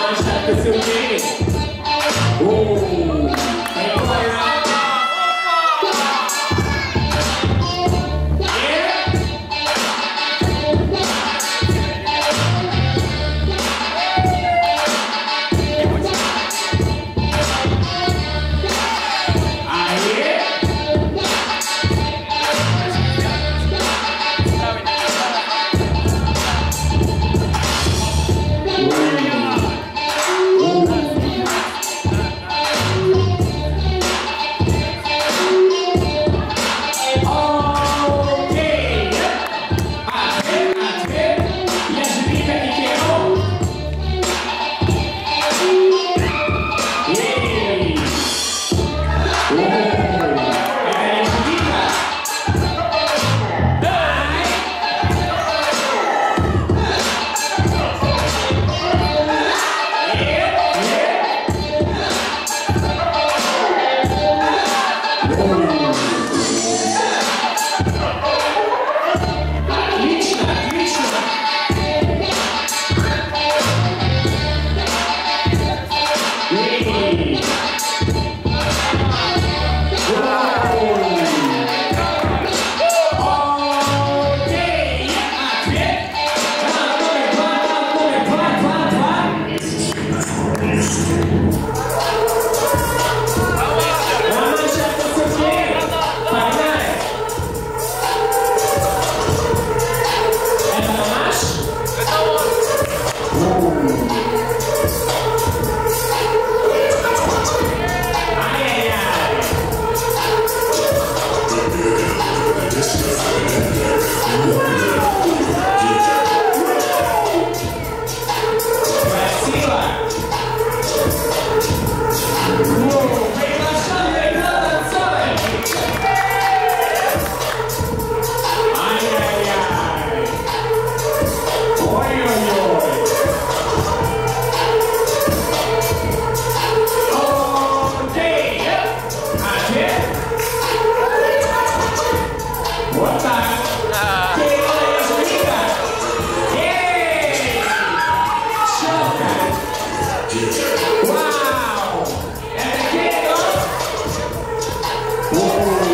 Vamos lá, que seu time. Oh. Wow! And the kid, Whoa.